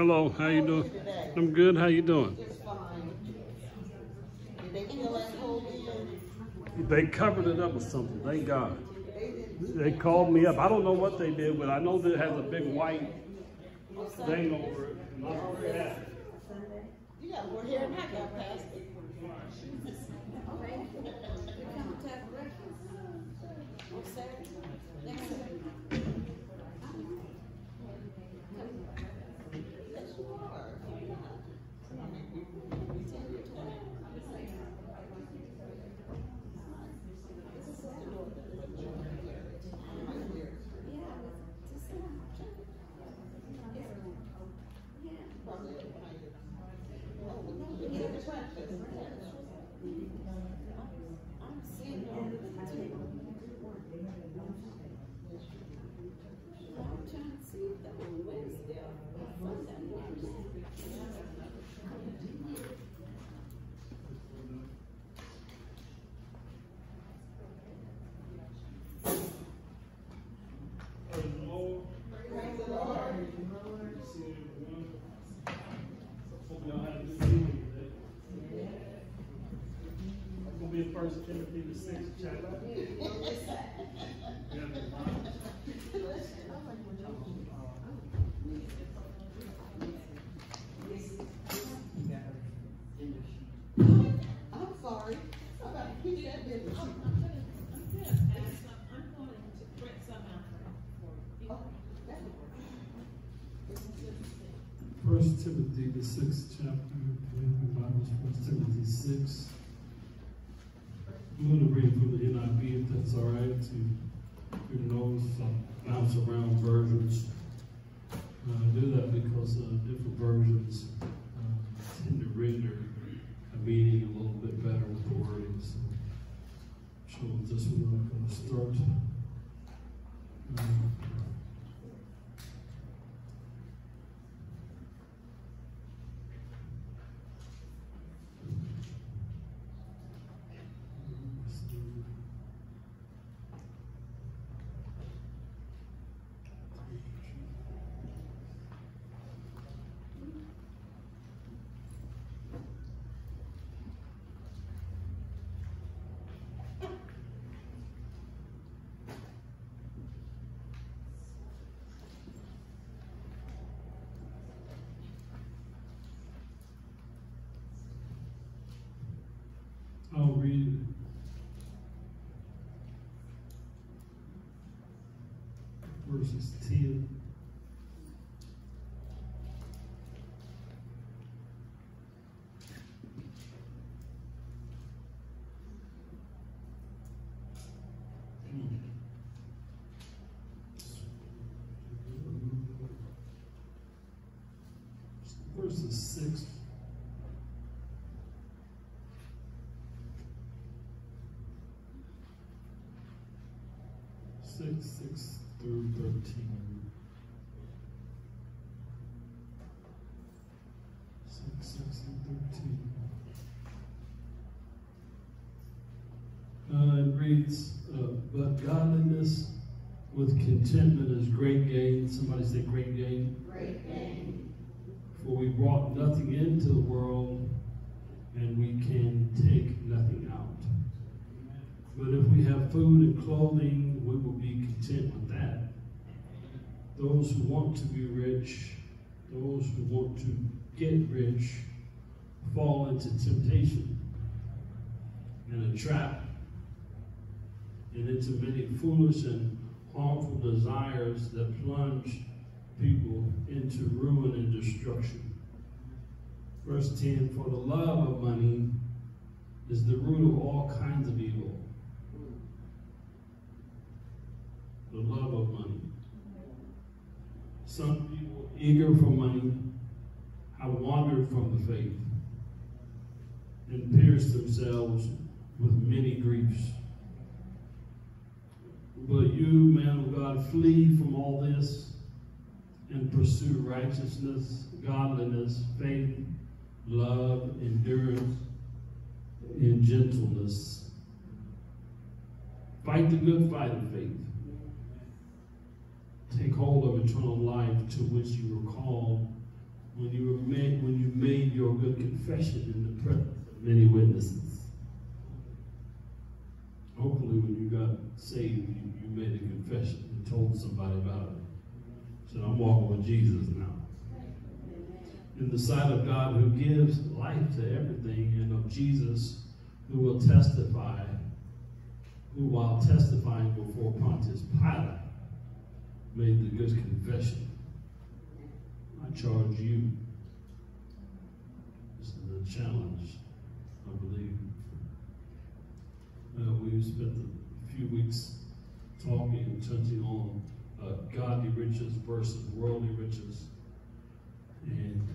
Hello, how you doing? I'm good. How you doing? Just fine. Did they kill that whole deal? They covered it up with something. Thank God. They called me up. I don't know what they did, but I know that it has a big white thing over it. And I'm. You got more hair than I got, Pastor. On Saturday? Next Saturday? Yes, you are. Praise the Lord. See everyone. Hope y'all had a good evening today. I'm gonna be in First Timothy the sixth chapter. I'm going to read from the NIV, if that's all right, to your nose, uh, bounce around versions. Uh, I do that because uh, different versions uh, tend to render a meaning a little bit better with the wording. So, so this one, I'm going to start. Um, I'll read verses 10. Verses 6 six, six through thirteen. Six, six, and thirteen. Uh, it reads, uh, but godliness with contentment is great gain. Somebody say great gain. Great game. For we brought nothing into the world, and we can take nothing out. But if we have food and clothing, we will be content with that. Those who want to be rich, those who want to get rich, fall into temptation and a trap and into many foolish and harmful desires that plunge people into ruin and destruction. Verse 10 For the love of money is the root of all kinds of evil. The love of money. Some people eager for money have wandered from the faith and pierced themselves with many griefs. But you, man of God, flee from all this and pursue righteousness, godliness, faith, love, endurance, and gentleness. Fight the good fight of faith. Take hold of eternal life to which you were called when you were made when you made your good confession in the presence of many witnesses. Hopefully, when you got saved, you, you made a confession and told somebody about it. So I'm walking with Jesus now. In the sight of God who gives life to everything, and of Jesus who will testify, who while testifying before Pontius Pilate made the good confession. I charge you. This is a challenge, I believe. Uh, we spent a few weeks talking and touching on uh, godly riches versus worldly riches. And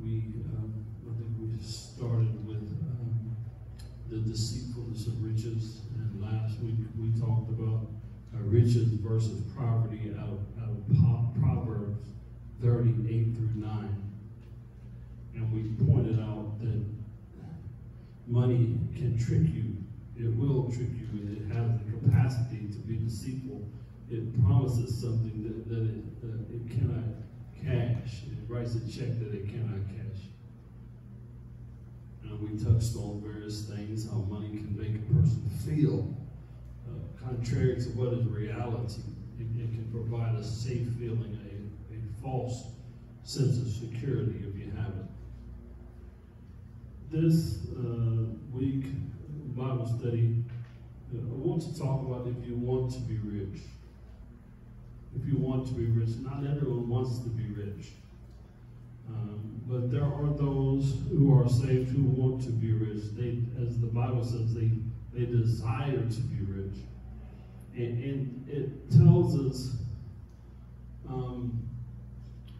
we, um, I think we started with um, the deceitfulness of riches. And last week we talked about uh, riches versus poverty out of, Proverbs 38 through 9. And we pointed out that money can trick you. It will trick you, and it has the capacity to be deceitful. It promises something that, that it, uh, it cannot cash. It writes a check that it cannot cash. And we touched on various things, how money can make a person feel contrary to what is reality. It, it, can provide a safe feeling, a, a false sense of security if you have it. This uh, week, Bible study, uh, I want to talk about if you want to be rich. If you want to be rich, not everyone wants to be rich. Um, but there are those who are saved who want to be rich. They, as the Bible says, they, they desire to be rich. And, and it tells us um,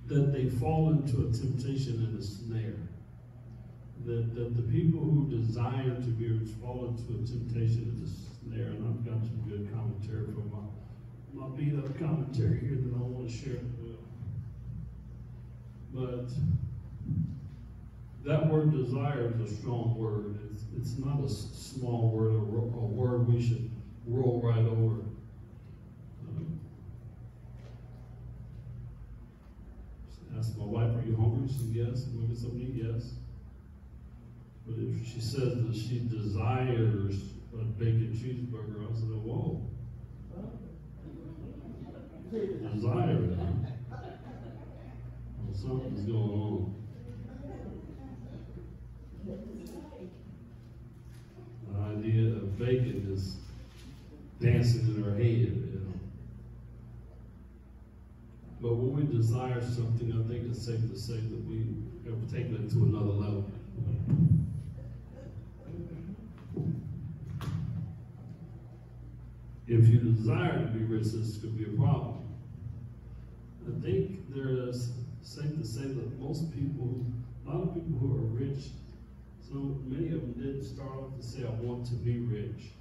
that they fall into a temptation and a snare. That, that the people who desire to be rich fall into a temptation and a snare. And I've got some good commentary from my, my beat up commentary here that I want to share with you. But that word desire is a strong word. It's, it's not a small word, a, a word we should roll right over. Um, ask my wife, are you hungry? She said, yes. Maybe something to eat? Yes. But if she says that she desires a bacon cheeseburger, I said, whoa. Desire it. Well, something's going on. The idea of bacon is dancing in her head, you know. But when we desire something, I think it's safe to say that we have taken it to another level. If you desire to be rich, this could be a problem. I think there is safe to say that most people, a lot of people who are rich, so many of them didn't start off to say, I want to be rich.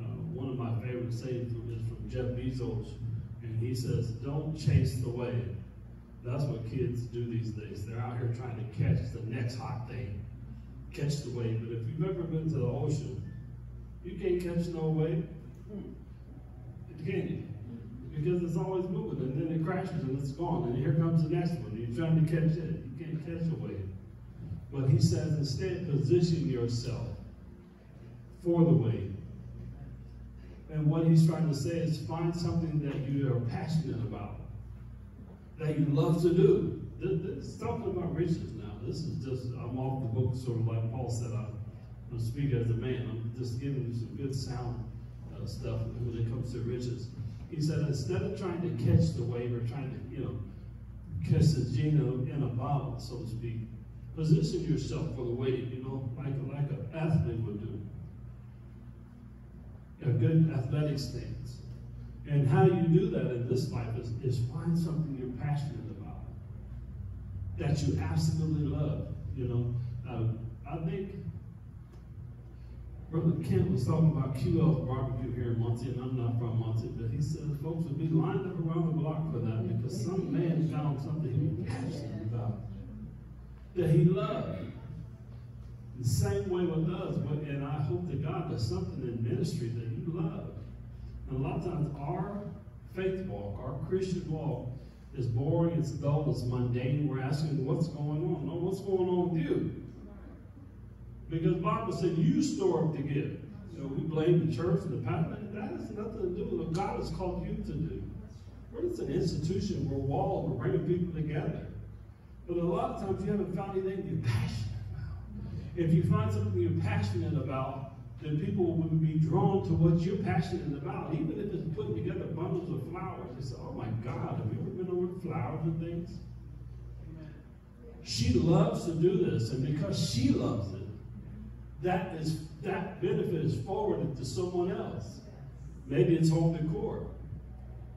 Uh, one of my favorite sayings is from Jeff Bezos, and he says, Don't chase the wave. That's what kids do these days. They're out here trying to catch the next hot thing, catch the wave. But if you've ever been to the ocean, you can't catch no wave. Can you? Because it's always moving, and then it crashes and it's gone, and here comes the next one. You're trying to catch it. You can't catch a wave. But he says instead, position yourself for the wave. And what he's trying to say is find something that you are passionate about, that you love to do. This talking about riches now. This is just, I'm off the book, sort of like Paul said, I'm, I'm speaking as a man. I'm just giving you some good sound uh, stuff when it comes to riches. He said, instead of trying to catch the wave or trying to, you know, catch the genie in a bottle, so to speak, position yourself for the wave, you know, like, like an athlete would do a good athletic stance. And how you do that in this life is, is find something you're passionate about, that you absolutely love. You know, uh, I think Brother Kent was talking about QL's barbecue here in Muncie, and I'm not from Muncie, but he said folks would be lined up around the block for that because some man found something he was passionate about, that he loved. The same way with us, and I hope to God there's something in ministry that love. And a lot of times our faith walk, our Christian walk, is boring, it's dull, it's mundane. We're asking what's going on. No, what's going on with you? Because Bible said you store up to give. So we blame the church and the pastor. That has nothing to do with what God has called you to do. We're just an institution. We're walls. We're bringing people together. But a lot of times you haven't found anything you're passionate about. If you find something you're passionate about, then people will be drawn to what you're passionate about. Even if it's putting together bundles of flowers. They say, oh my God, have you ever been over flowers and things? She loves to do this, and because she loves it, that is that benefit is forwarded to someone else. Maybe it's home decor,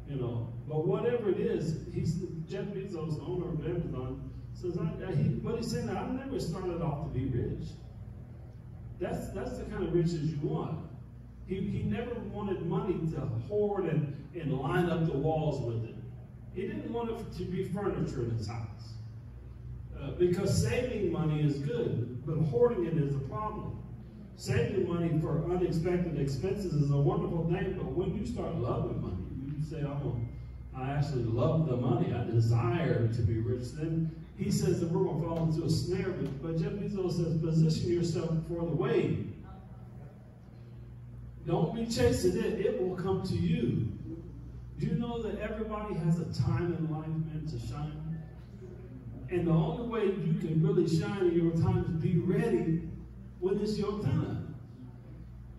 you know. But whatever it is, he's Jeff Bezos, owner of Amazon, says, I, I, he, what he's saying, I never started off to be rich. That's that's the kind of riches you want. He, he never wanted money to hoard and, and line up the walls with it. He didn't want it to be furniture in his house. Uh, because saving money is good, but hoarding it is a problem. Saving money for unexpected expenses is a wonderful thing, but when you start loving money, you say, oh, I actually love the money. I desire to be rich. Then he says that we're going to fall into a snare. But, but Jeff Bezos says, position yourself for the wave. Don't be chasing it. It will come to you. Do you know that everybody has a time in life meant to shine? And the only way you can really shine in your time is be ready when it's your time.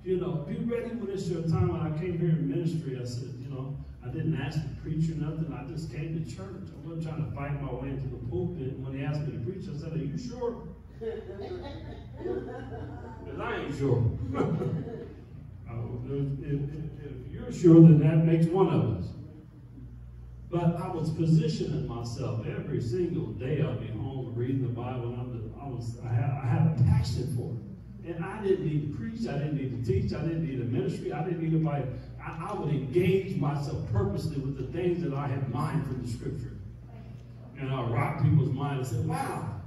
You know, be ready when it's your time. When I came here in ministry, I said, you know, I didn't ask to preach or nothing. I just came to church. I wasn't trying to fight my way into the pulpit. And when he asked me to preach, I said, Are you sure? Because I ain't sure. Oh, if, if, if you're sure, then that makes one of us. But I was positioning myself every single day. I'd be home reading the Bible. And I was, I had, I had a passion for it. And I didn't need to preach. I didn't need to teach. I didn't need a ministry. I didn't need anybody. I, I would engage myself purposely with the things that I had mined from the Scripture. And I rock people's mind and say, "Wow."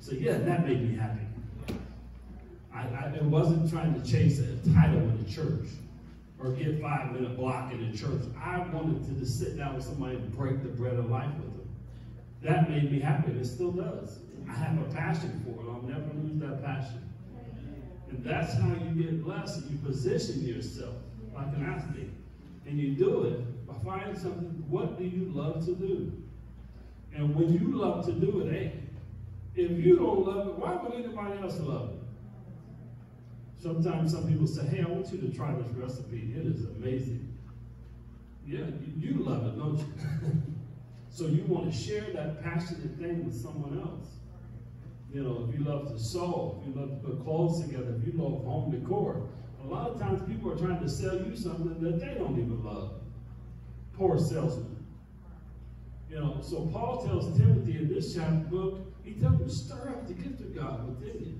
So yeah, that made me happy. I, I wasn't trying to chase a title in the church or get five minute block in the church. I wanted to just sit down with somebody and break the bread of life with them. That made me happy, and it still does. I have a passion for it. I'll never lose that passion. And that's how you get blessed. You position yourself like an athlete. And you do it by finding something. What do you love to do? And when you love to do it, hey, if you don't love it, why would anybody else love it? Sometimes some people say, hey, I want you to try this recipe. It is amazing. Yeah, you, you love it, don't you? so you want to share that passionate thing with someone else. You know, if you love to sew, if you love to put clothes together, if you love home decor, a lot of times people are trying to sell you something that they don't even love. Poor salesman. You know, so Paul tells Timothy in this chapter book, he tells him, stir up the gift of God within you.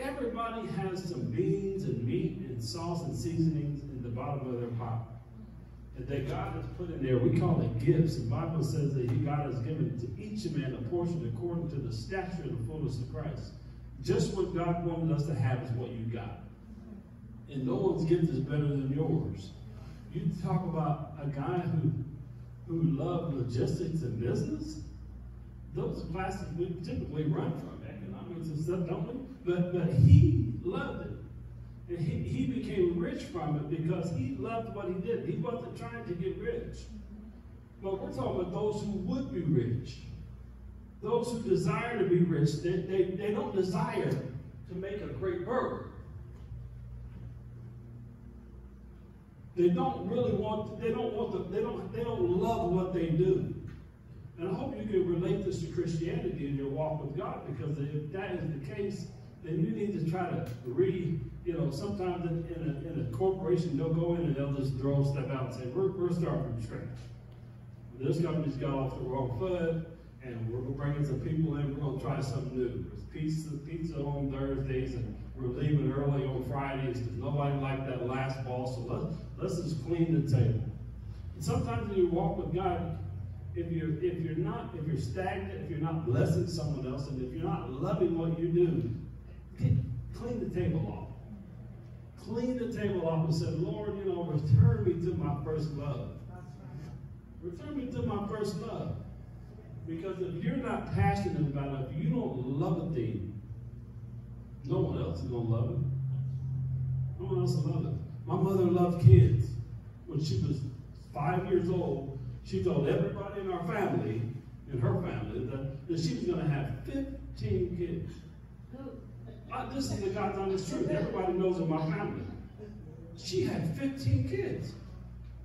Everybody has some beans and meat and sauce and seasonings in the bottom of their pot. That God has put in there, we call it gifts. The Bible says that he, God has given to each man a portion according to the stature and the fullness of Christ. Just what God wanted us to have is what you got. And no one's gift is better than yours. You talk about a guy who who loved logistics and business. Those classes we typically run from economics and stuff, don't we? But, but he loved it. And he, he became rich from it because he loved what he did. He wasn't trying to get rich. But we're talking about those who would be rich. Those who desire to be rich, they, they, they don't desire to make a great burger. They don't really want, they don't want the, they don't, they don't love what they do. And I hope you can relate this to Christianity in your walk with God, because if that is the case, then you need to try to read, you know, sometimes in, a, in a corporation, they'll go in and they'll just throw stuff out and say, we're, we're starting from scratch. This company's got off the wrong foot, and we're bringing some people in, we're to try something new. There's pizza, pizza on Thursdays, and we're leaving early on Fridays because nobody liked that last ball, so let's, let's just clean the table. And sometimes when you walk with God, if you're if you're not if you're stagnant, if you're not blessing someone else, and if you're not loving what you do, clean the table off. Clean the table off and said, Lord, you know, return me to my first love. Return me to my first love. Because if you're not passionate about it, if you don't love a thing, no one else is gonna love it. No one else will love it. My mother loved kids. When she was five years old, she told everybody in our family, in her family, that, that she was gonna have 15 kids. I, this is the God's honest truth. Everybody knows in my family. She had 15 kids.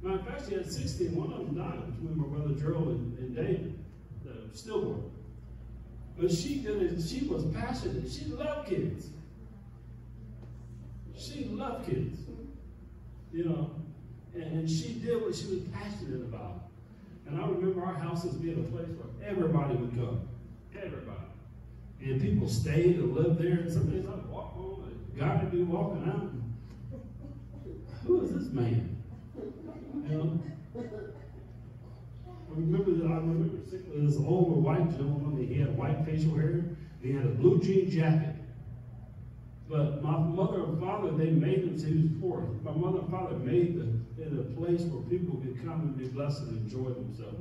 Matter of fact, she had 16. One of them died between my brother Gerald and, and David, the stillborn. But she did it, she was passionate. She loved kids. She loved kids. You know, and, and she did what she was passionate about. And I remember our house as being a place where everybody would come. Everybody. And people stayed and lived there. And some days I'd walk and God would be walking out. Who is this man? You know? I remember that I remember this older white gentleman, he had white facial hair, and he had a blue jean jacket. But my mother and father, they made him, he was poor. My mother and father made the, it a place where people could come and be blessed and enjoy themselves.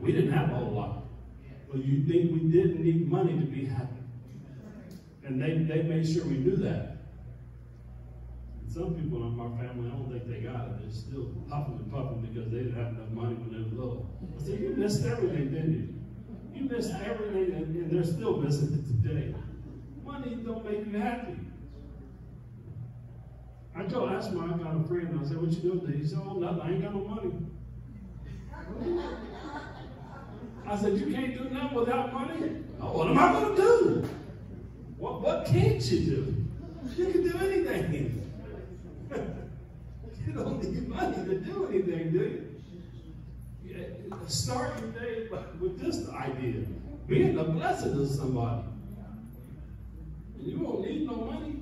We didn't have a whole lot. But you think we didn't need money to be happy. And they, they made sure we knew that. And some people in my family, I don't think they got it. They're still puffing and puffing because they didn't have enough money when they were little. I said, you missed everything, didn't you? You missed everything, and, and they're still missing it today. Money don't make you happy. I told why I got a friend. I said, "What you doing?" Today? He said, "Oh, nothing. I ain't got no money." I said, "You can't do nothing without money." Oh, what am I going to do? What What can't you do? You can do anything. you don't need money to do anything, do you? Start your day with this idea: being a blessing to somebody. You won't need no money.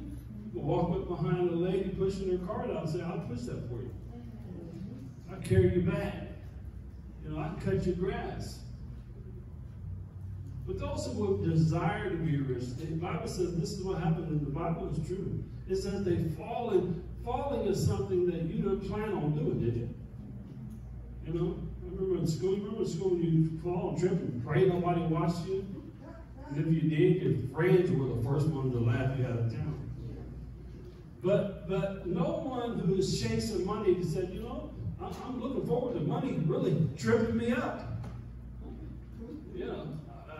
You can walk up behind a lady pushing her cart out and say, I'll push that for you. I'll carry you back. You know, I can cut your grass. But those who would desire to be rich, the Bible says this is what happened, and the Bible is true. It says they fallen. Falling is something that you didn't plan on doing, did you? You know, I remember in school, remember in school you fall and trip and pray nobody watched you? And if you did, your friends were the first ones to laugh you out of town. But but no one who is chasing money said, you know, I'm looking forward to money really tripping me up. You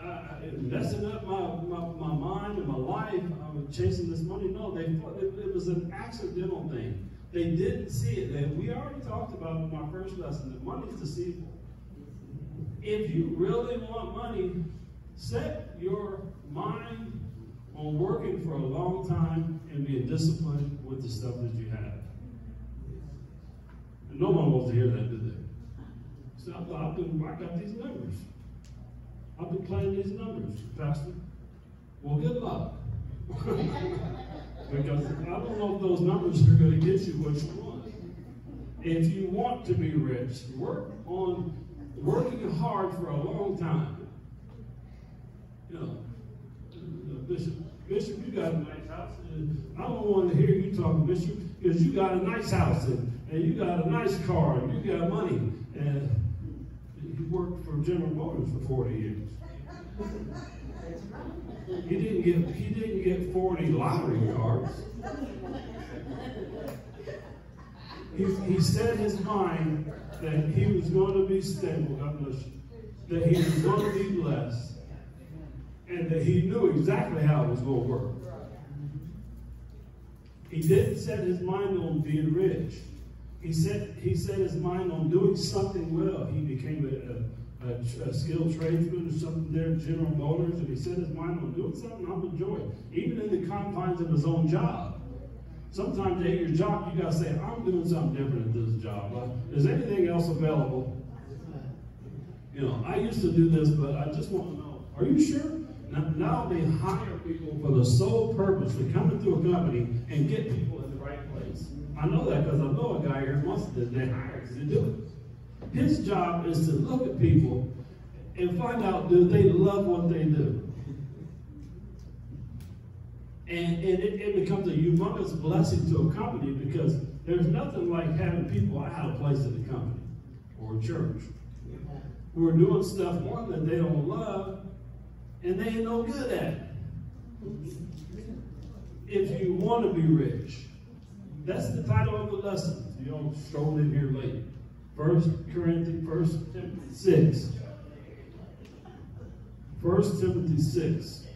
I, I, messing up my, my, my mind and my life. I'm chasing this money. No, they it, it was an accidental thing. They didn't see it. And we already talked about in my first lesson that money is deceitful. If you really want money, set your mind on working for a long time and being disciplined with the stuff that you have. And no one wants to hear that, do they? So I thought, I got these numbers. I've been playing these numbers, Pastor. Well, good luck. because I don't know if those numbers are going to get you what you want. If you want to be rich, work on working hard for a long time. You know, uh, Bishop, Bishop, you got a nice house. And I don't want to hear you talking, Bishop, because you got a nice house and, and you got a nice car and you got money. And you worked for General Motors for 40 years. He didn't get he didn't get 40 lottery cards. He, he set his mind that he was going to be stable, God bless you, that he was going to be blessed, and that he knew exactly how it was going to work. He didn't set his mind on being rich. He set, he set his mind on doing something well. He became a, a, a, skilled tradesman or something there General Motors, and he set his mind on doing something I'm enjoying, even in the confines of his own job. Sometimes at your job, you got to say, I'm doing something different at this job. Is anything else available? You know, I used to do this, but I just want to know, are you sure? Now, now they hire people for the sole purpose of coming into a company and get people in the right place. I know that because I know a guy here once that they hired to do it. His job is to look at people and find out do they love what they do. And, and it, it, becomes a humongous blessing to a company because there's nothing like having people out of place in the company or church. who are doing stuff, one, that they don't love, and they ain't no good at it. If you want to be rich, that's the title of the lesson. You don't stroll in here late. First Corinthians, First Timothy 6. First Timothy 6.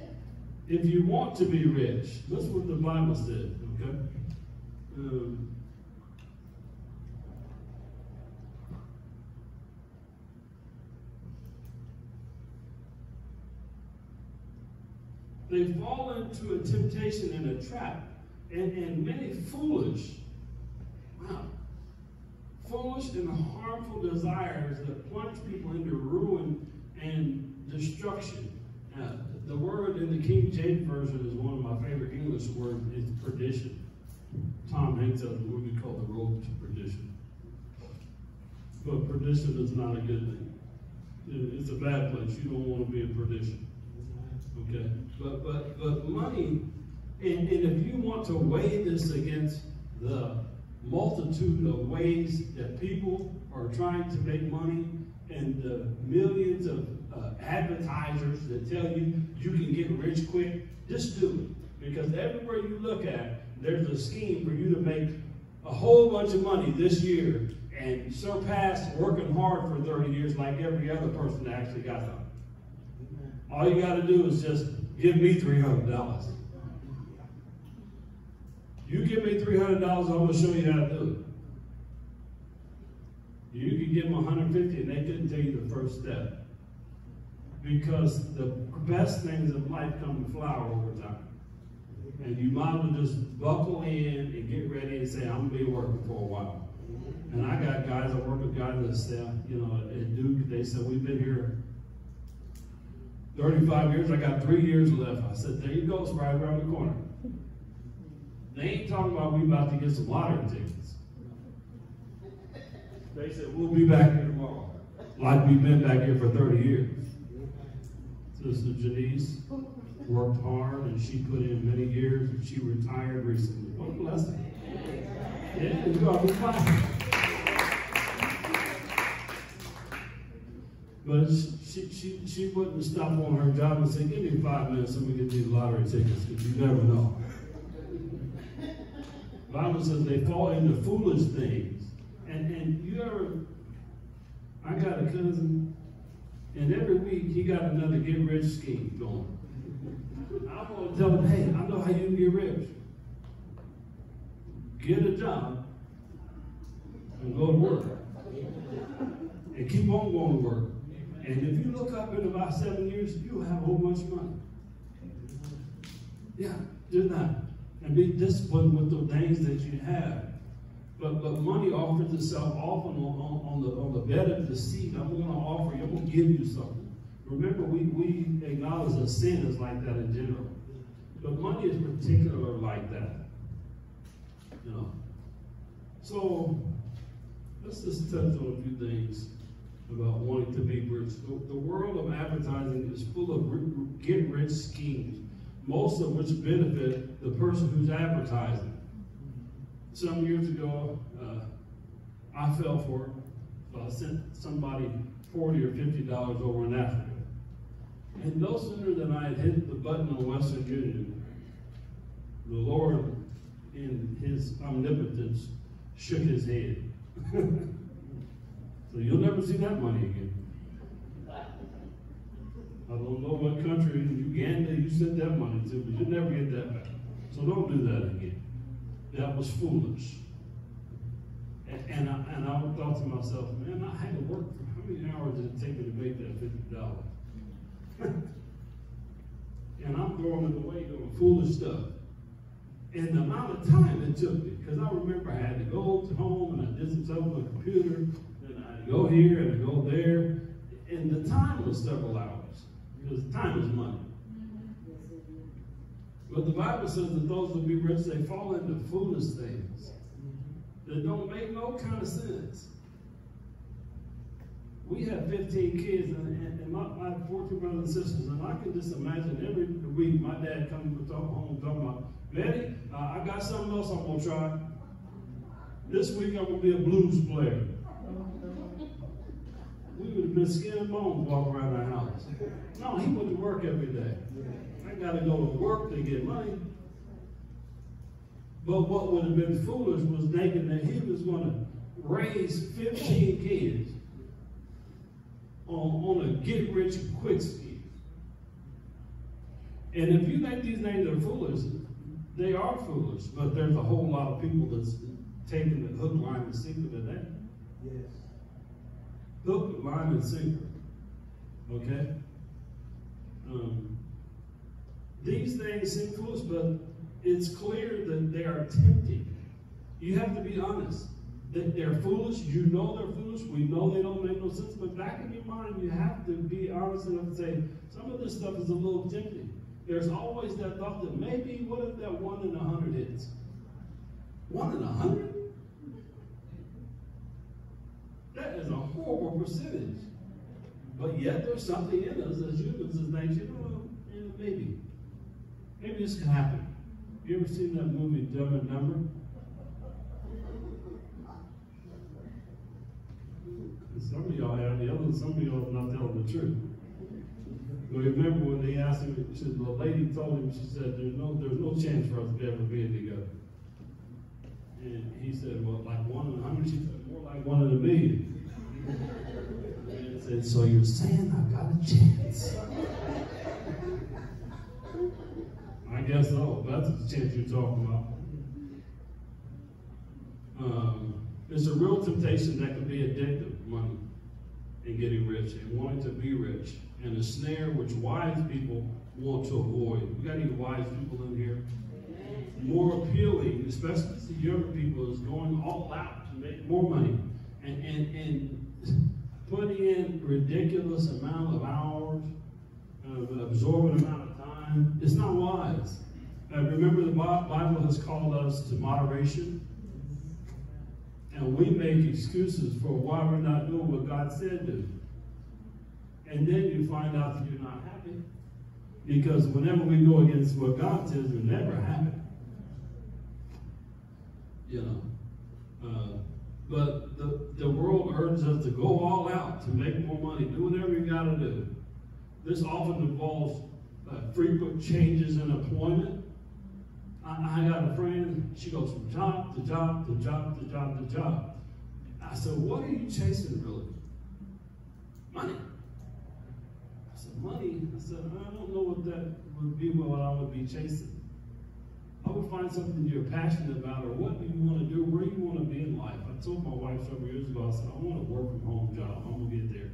If you want to be rich, that's what the Bible said, okay? Um, they fall into a temptation and a trap, and, and many foolish, wow, foolish and harmful desires that plunge people into ruin and destruction. Uh, the word in the King James Version is one of my favorite English words. It's perdition. Tom Hanks has a movie called The Road to Perdition. But perdition is not a good thing. It's a bad place. You don't want to be in perdition. Okay? But but but money, and, and if you want to weigh this against the multitude of ways that people are trying to make money and the millions of uh, advertisers that tell you you can get rich quick, just do it. Because everywhere you look at, there's a scheme for you to make a whole bunch of money this year and surpass working hard for 30 years like every other person that actually got something. All you got to do is just give me $300. You give me $300, I'm going to show you how to do it. You can give them 150 and they couldn't tell you the first step. Because the best things in life come in flower over time. And you might as well just buckle in and get ready and say, I'm going to be working for a while. And I got guys, I work with guys that say, you know, at Duke, they said, we've been here 35 years, I got three years left. I said, there you go, it's right around the corner. They ain't talking about we about to get some lottery tickets. They said, we'll be back here tomorrow. Like we've been back here for 30 years. Sister Janice worked hard and she put in many years and she retired recently. What a blessing. Yeah, are But she, she, she wouldn't stop on her job and say, give me five minutes so we get these lottery tickets, because you never know. Bible says they fall into foolish things. And, and you ever, I got a cousin, and every week he got another get rich scheme going. I'm going to tell him, hey, I know how you can get rich. Get a job and go to work. And keep on going to work. And if you look up in about seven years, you'll have a whole bunch of money. Yeah, do that. And be disciplined with the things that you have. But, but money offers itself often on, on, on, the, on the bed of deceit. I'm going to offer you, I'm going to give you something. Remember, we, we acknowledge that sin is like that in general. But money is particular like that. You know. So let's just touch on a few things about wanting to be rich. The, the world of advertising is full of get rich schemes, most of which benefit the person who's advertising. Some years ago, uh, I fell for it. So I sent somebody 40 or $50 over in Africa. And no sooner than I had hit the button on Western Union, the Lord, in his omnipotence, shook his head. So you'll never see that money again. I don't know what country in Uganda you sent that money to, but you'll never get that back. So don't do that again. That was foolish. And, and, I, and I thought to myself, man, I had to work for how many hours did it take me to make that fifty dollars? and I'm throwing it away doing foolish stuff. And the amount of time it took me, because I remember I had to go to home and I did some stuff on the computer, go here and go there. And the time was several hours because time is money. But the Bible says that those who be rich, they fall into foolish things that don't make no kind of sense. We have 15 kids and, and, and my, my 14 brothers and sisters, and I can just imagine every week my dad coming home talking about, Betty, uh, I got something else I'm going to try. This week I'm going to be a blues player would have been skin and bones walking around our house. No, he went to work every day. I got to go to work to get money. But what would have been foolish was thinking that he was going to raise 15 kids on, on a get rich quick scheme. And if you think these names are foolish, they are foolish, but there's a whole lot of people that's taking the hook, line, and sinker to that. Yes. Hook, line, and sinker. Okay? Um, these things seem foolish, but it's clear that they are tempting. You have to be honest. That they're foolish. You know they're foolish. We know they don't make no sense. But back in your mind, you have to be honest enough to say, some of this stuff is a little tempting. There's always that thought that maybe, what if that one in a hundred hits? One in a hundred? That is a horrible percentage. But yet there's something in us as humans that thinks, you know, yeah, maybe. Maybe this can happen. You ever seen that movie Dumb and Dumber? Some of y'all have, the others, some of y'all are not telling the truth. But remember when they asked him, she, the lady told him, she said, there's no, there's no chance for us to ever be together. And he said, well, like one in a hundred? More like one in a million. And said, so you're saying I've got a chance? I guess so. That's the chance you're talking about. Um, it's a real temptation that can be addictive, money, and getting rich, and wanting to be rich, and a snare which wise people want to avoid. We got any wise people in here? More appealing, especially to younger people, is going all out make more money and, and, and putting in ridiculous amount of hours, uh, absorbent amount of time. It's not wise. Uh, remember, the Bible has called us to moderation. And we make excuses for why we're not doing what God said do. And then you find out that you're not happy. Because whenever we go against what God says, we're never happy. You know. Uh, but the, the world urges us to go all out to make more money, do whatever you got to do. This often involves uh, frequent changes in employment I, I got a friend, she goes from job to job to job to job to job. I said, what are you chasing really? Money. I said, money? I said, I don't know what that would be what I would be chasing. I would find something you're passionate about or what you want to do, where you want to be in life. I told my wife several years ago, I said, I want a work from home job. I'm going to get there.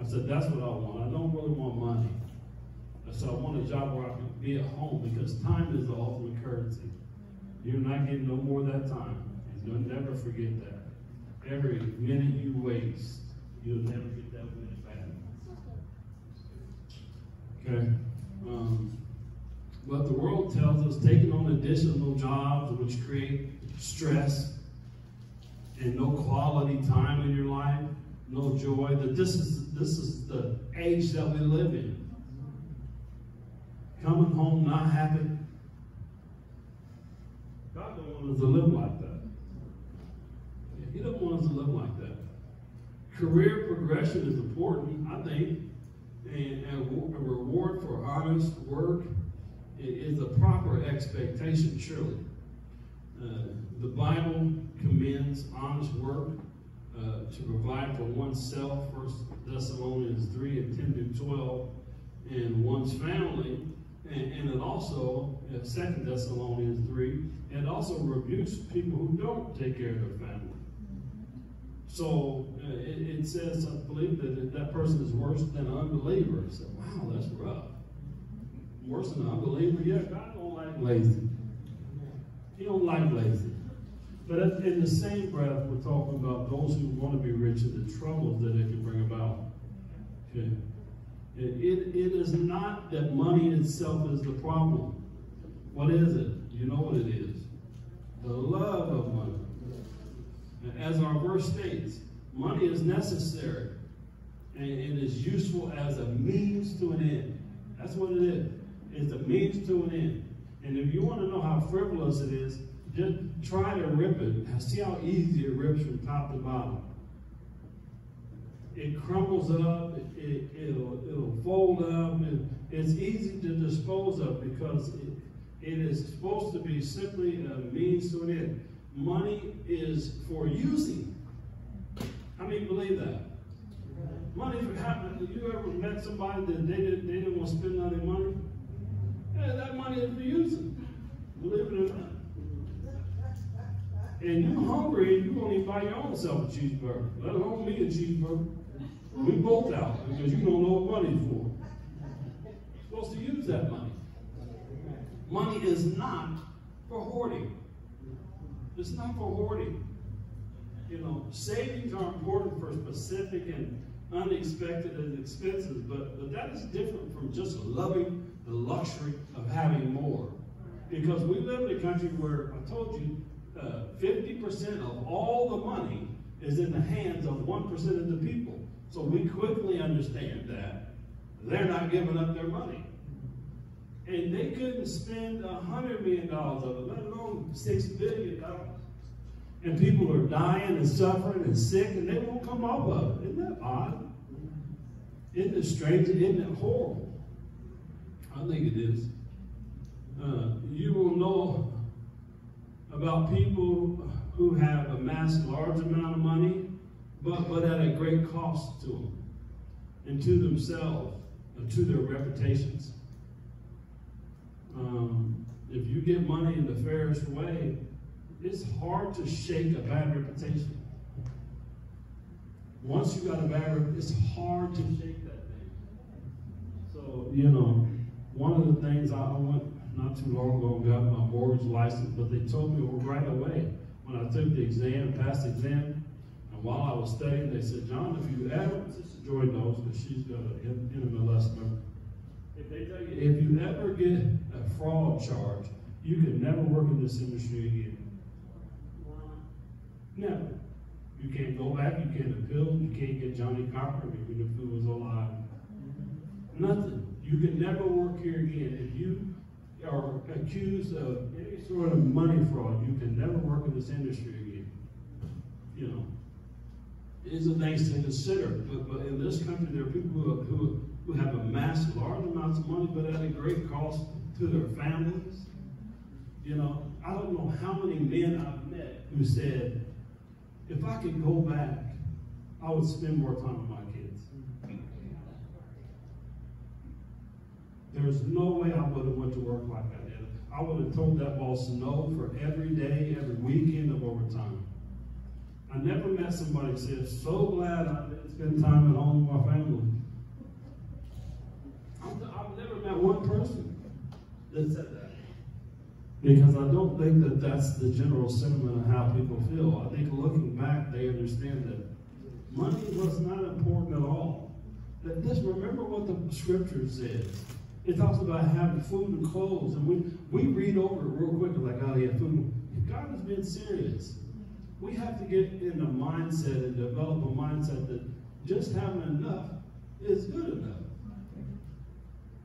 I said, that's what I want. I don't really want money. So I want a job where I can be at home because time is the ultimate currency. You're not getting no more that time. and You'll never forget that. Every minute you waste, you'll never get that minute back. Okay? Um, but the world tells us taking on additional jobs which create stress and no quality time in your life, no joy, that this is this is the age that we live in coming home not happy. God don't want us to live like that. He don't want us to live like that. Career progression is important, I think, and, and a reward for honest work is a proper expectation, surely. Uh, the Bible commends honest work uh, to provide for oneself, First Thessalonians 3 and 10 to 12, and one's family and, and it also, uh, Second Thessalonians 3, it also rebukes people who don't take care of their family. So uh, it, it, says, I believe that that person is worse than an unbeliever. So, wow, that's rough. Worse than an unbeliever? Yeah, God don't like lazy. He don't like lazy. But in the same breath, we're talking about those who want to be rich and the troubles that it can bring about. Okay. It, it, it is not that money itself is the problem. What is it? You know what it is. The love of money. As our verse states, money is necessary and it is useful as a means to an end. That's what it is. It's a means to an end. And if you want to know how frivolous it is, just try to rip it. See how easy it rips from top to bottom. it crumbles up, it, it, will it'll fold up, and it's easy to dispose of because it, it is supposed to be simply a means to an end. Money is for using. How many believe that? Money for happening. You ever met somebody that they didn't, they didn't want to spend any money? That money is for using. Believe it or not. And you're hungry and you even buy your own self a cheeseburger, let alone me a cheeseburger. We both out because you don't know what money's for. You're supposed to use that money. Money is not for hoarding. It's not for hoarding. You know, savings are important for specific and unexpected expenses, but, but that is different from just loving the luxury of having more. Because we live in a country where I told you, 50% uh, of all the money is in the hands of 1% of the people. So we quickly understand that they're not giving up their money. And they couldn't spend a hundred million dollars of it, let alone six billion dollars. And people are dying and suffering and sick, and they won't come off of it. Isn't that odd? Isn't it strange? Isn't it horrible? I think it is. Uh, you will know about people who have amassed a large amount of money, but, but at a great cost to them and to themselves and to their reputations. Um, if you get money in the fairest way, it's hard to shake a bad reputation. Once you got a bad reputation, it's hard to shake that thing. So, you know, one of the things I went not too long ago and got my mortgage license, but they told me right away when I took the exam, passed the exam, and while I was studying, they said, John, if you ever, Sister Joy knows because she's got an NMLS number, if they tell you, if you ever get a fraud charge, you can never work in this industry again. Never. You can't go back, you can't appeal, you can't get Johnnie Cochran even if he was alive. Nothing. You can never work here again. If you are accused of any sort of money fraud, you can never work in this industry again. You know, these are things to consider. But, but in this country, there are people who, who, who have amassed large amounts of money, but at a great cost to their families. You know, I don't know how many men I've met who said, if I could go back, I would spend more time with my kids. There's no way I would have went to work like I did. I would have told that boss no for every day, every weekend of overtime. I never met somebody who said, so glad I didn't spend time at home with my family. I've never met one person that said that. Because I don't think that that's the general sentiment of how people feel. I think looking back, they understand that money was not important at all. That just remember what the scripture says. It talks about having food and clothes, and we, we read over it real quick, like, oh yeah, food. God has been serious. We have to get in a mindset and develop a mindset that just having enough is good enough.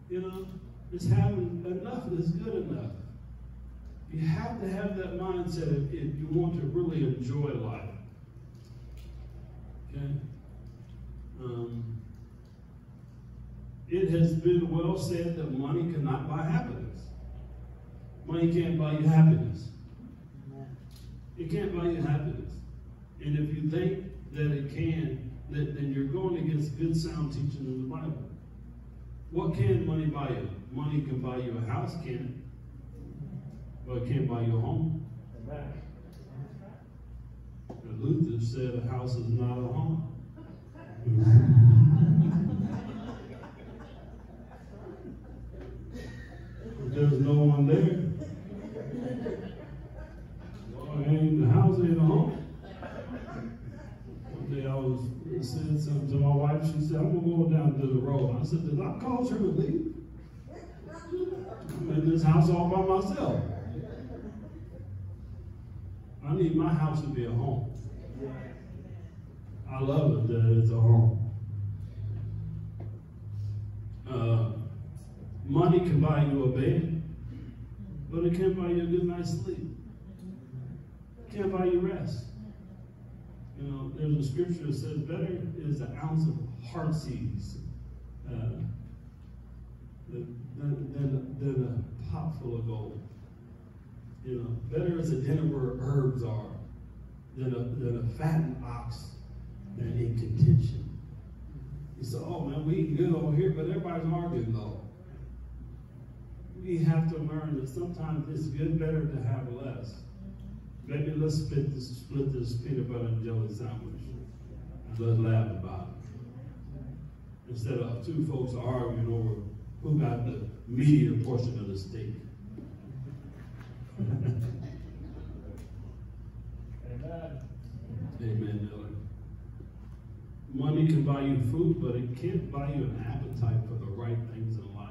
You know, it's having enough is good enough. You have to have that mindset if, if you want to really enjoy life. Okay? Um, it has been well said that money cannot buy happiness. Money can't buy you happiness. It can't buy you happiness. And if you think that it can, that, then you're going against good sound teaching in the Bible. What can money buy you? Money can buy you a house, can it? But it can't buy you a home. Luther said a house is not a home. There's no one there. Well, ain't the house ain't home. One day I was saying something to my wife. She said, I'm gonna go down to the road. I said, Did I cause her to leave? I'm in this house all by myself. I need my house to be a home. I love it that it's a home. Money can buy you a bed, but it can't buy you a good night's sleep. It can't buy you rest. You know, there's a scripture that says, better is an ounce of heart seeds uh, than, than, than, a pot full of gold. You know, better is a dinner where herbs are than a, than a fattened ox than in contention. You say, oh man, we eat good over here, but everybody's arguing though. We have to learn that sometimes it's good, better to have less. Maybe let's split this, split this peanut butter and jelly sandwich. And let's laugh about it. Instead of two folks arguing over who got the meatier portion of the steak. Amen. Amen, Miller. Money can buy you food, but it can't buy you an appetite for the right things in life.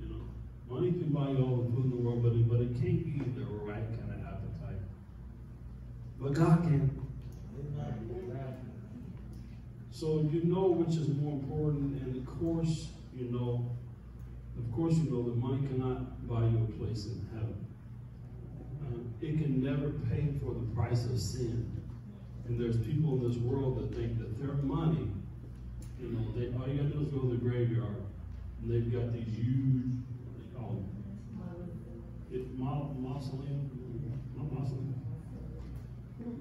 You know, money can buy you all the food in the world, but it, but it can't you the right kind of appetite. But God can. So you know which is more important, and of course you know, of course you know that money cannot buy you a place in heaven. Uh, it can never pay for the price of sin. And there's people in this world that think that their money, you know, they all you gotta do is go to the graveyard, and they've got these huge, them, it, mau- mausoleum, not mausoleum.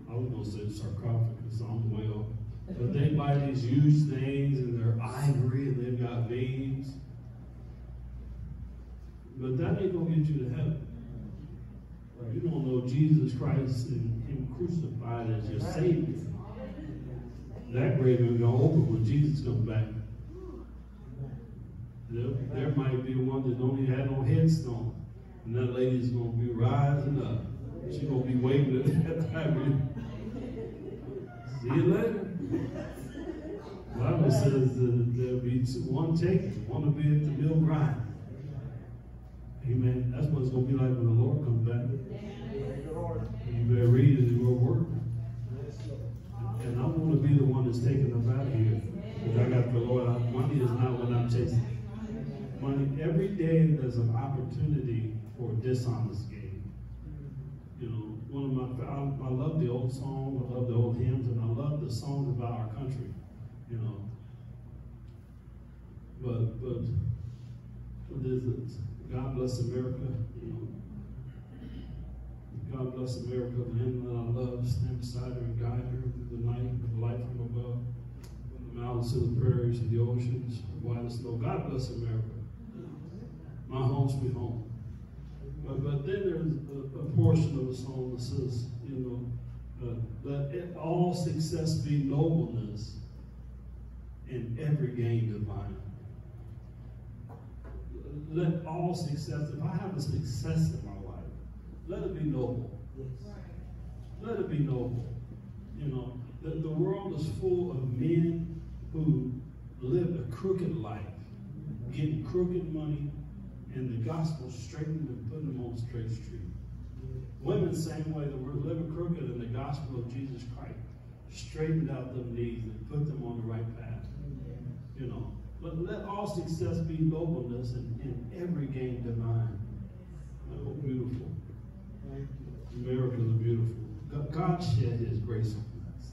I was gonna say sarcophagus on the up. But they buy these huge things and they're ivory and they've got veins. But that ain't gonna get you to heaven. You don't know Jesus Christ and Him crucified as your Savior. That grave ain't gonna open when Jesus comes back. There, there might be one that don't even have no headstone. And that lady's gonna be rising up. She's gonna be waving at that time. See you later. The Bible says that there'll be one taken, one will be at the mill grind. Amen. That's what it's gonna be like when the Lord comes back. You better read it in your word. And I want to be the one that's taking us out of here. Because I got the Lord. Money is not what I'm chasing. Money, every day there's an opportunity for a dishonest gain. You know, one of my, I, I love the old song, I love the old hymns, and I love the songs about our country, you know. But, but, what is it? God bless America, you know. God bless America, the hymn that I love, stand beside her and guide her through the night with the light from above. From the mountains to the prairies and the oceans, wide as snow. God bless America. My home sweet home. But, but then there's a, a portion of the song that says, you know, uh, let it, all success be nobleness and every gain divine. Let all success, if I have a success in my life, let it be noble. Let it be noble. You know, the, the world is full of men who live a crooked life, getting crooked money, and the gospel straightened and put them on straight street. Women, same way, that we're living crooked in the gospel of Jesus Christ, straightened out them knees and put them on the right path. You know, but let all success be nobleness and, and every gain divine. Oh, beautiful. Miracles are beautiful. God- shed His grace on us.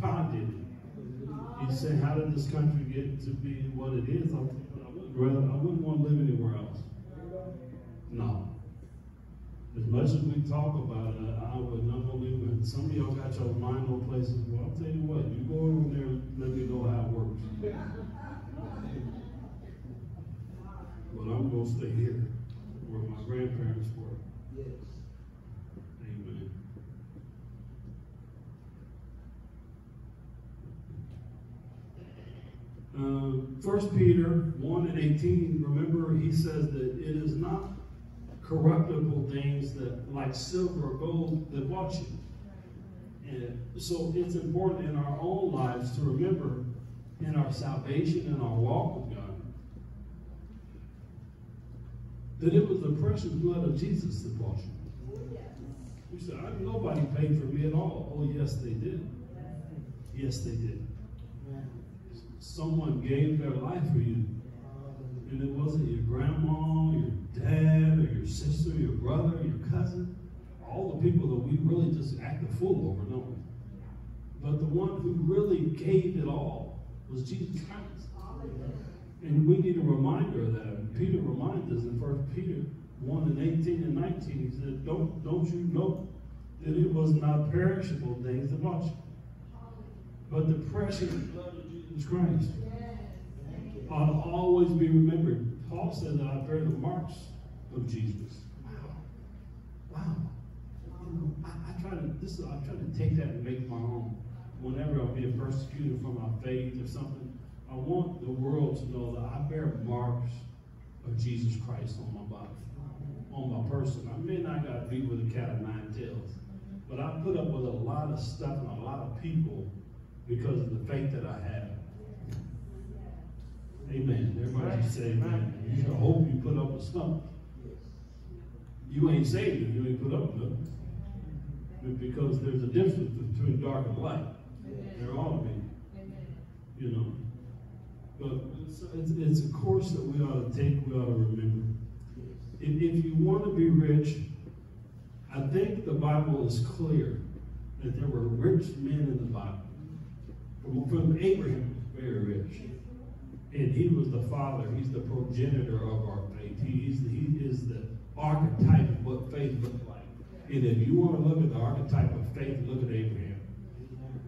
God did. He said, "How did this country get to be what it is?" I, I wouldn't want to live anywhere else. No. As much as we talk about it, I would not to live. in- Some of y'all got your mind on places. Well, I'll tell you what. You go over there, and let me know how it works. But I'm gonna stay here, where my grandparents were. 1 Peter 1 and 18, remember he says that it is not corruptible things that like silver or gold that bought you. And so it's important in our own lives to remember in our salvation and our walk with God that it was the precious blood of Jesus that bought you. You said, nobody paid for me at all. Oh, yes, they did. Yes, they did. Someone gave their life for you. And it wasn't your grandma, your dad, or your sister, your brother, your cousin. All the people that we really just act a fool over, don't we? But the one who really gave it all was Jesus Christ. And we need a reminder of that. Peter reminds us in 1 Peter 1 and 18 and 19. He said, Don't, don't you know that it was not perishable things that you, but the precious blood of Christ to always be remembered. Paul said that I bear the marks of Jesus. Wow. Wow. You know, I, I try to this I try to take that and make my own. Whenever I'm being persecuted for my faith or something, I want the world to know that I bear marks of Jesus Christ on my body, on my person. I may not got beat with a cat of nine tails, but I put up with a lot of stuff and a lot of people because of the faith that I have. Amen. Everybody say amen. You should hope you put up with stuff. You ain't saved if you ain't put up it. Because there's a difference between dark and light. There ought to be. You know. But it's, it's, it's, a course that we ought to take, we ought to remember. If, if you want to be rich, I think the Bible is clear that there were rich men in the Bible. From, from Abraham, very rich. And he was the father, he's the progenitor of our faith. He is, he is the archetype of what faith looks like. And if you want to look at the archetype of faith, look at Abraham.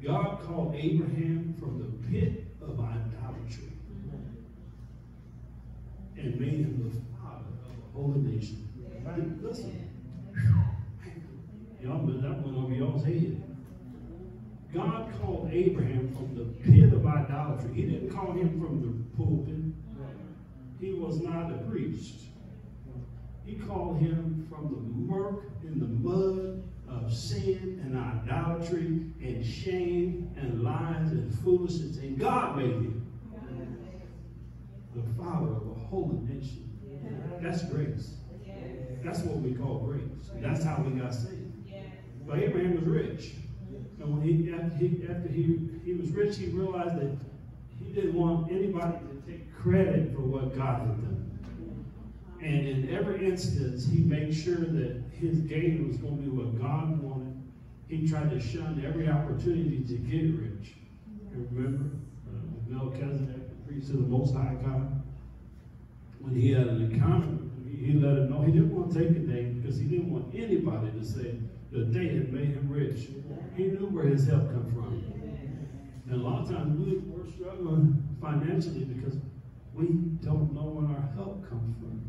God called Abraham from the pit of idolatry and made him the father of a holy nation. Right? Listen, y'all, that went over y'all's head. God called Abraham from the pit of idolatry. He didn't call him from the pulpit. He was not a priest. He called him from the murk and the mud of sin and idolatry and shame and lies and foolishness. And God made him the father of a holy nation. That's grace. That's what we call grace. That's how we got saved. But Abraham was rich. And when he after he after he, he was rich, he realized that he didn't want anybody to take credit for what God had done. And in every instance, he made sure that his gain was going to be what God wanted. He tried to shun every opportunity to get rich. You remember uh, Melchizedek, the priest of the Most High God, when he had an encounter, he, he let him know he didn't want to take a name because he didn't want anybody to say that they had made him rich. He knew where his help come from. And a lot of times we, we're struggling financially because we don't know where our help comes from.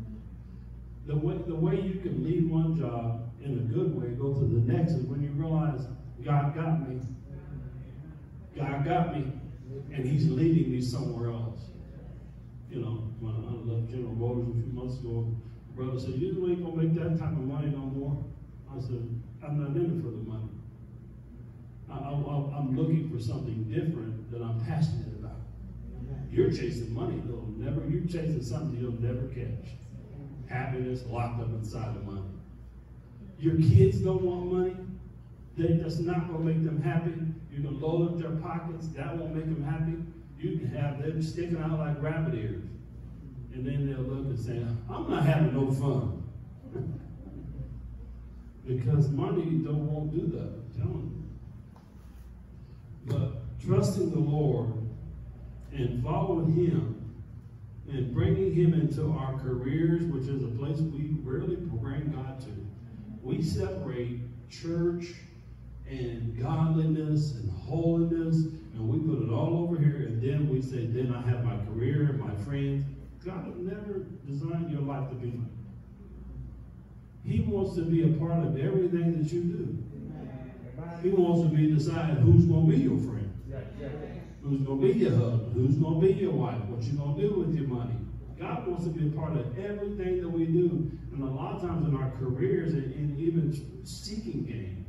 The way, the way you can leave one job in a good way, go to the next, is when you realize God got me. God got me, and He's leading me somewhere else. You know, when I left General Motors a few months ago, brother said, You ain't gonna make that type of money no more. I said, I'm not in it for the money. I, am looking for something different that I'm passionate about. You're chasing money, though. Never, you're chasing something you'll never catch. Happiness locked up inside of money. Your kids don't want money. That, that's not going to make them happy. You can load up their pockets. That won't make them happy. You can have them sticking out like rabbit ears. And then they'll look and say, I'm not having no fun. because money don't won't do that. I'm telling you. But trusting the Lord and following Him and bringing Him into our careers, which is a place we rarely bring God to. We separate church and godliness and holiness, and we put it all over here, and then we say, then I have my career and my friends. God never designed your life to be like He wants to be a part of everything that you do. He wants to be deciding who's going to be your friend. Who's going to be your husband? Who's going to be your wife? What you're going to do with your money? God wants to be a part of everything that we do. And a lot of times in our careers and, even seeking gain,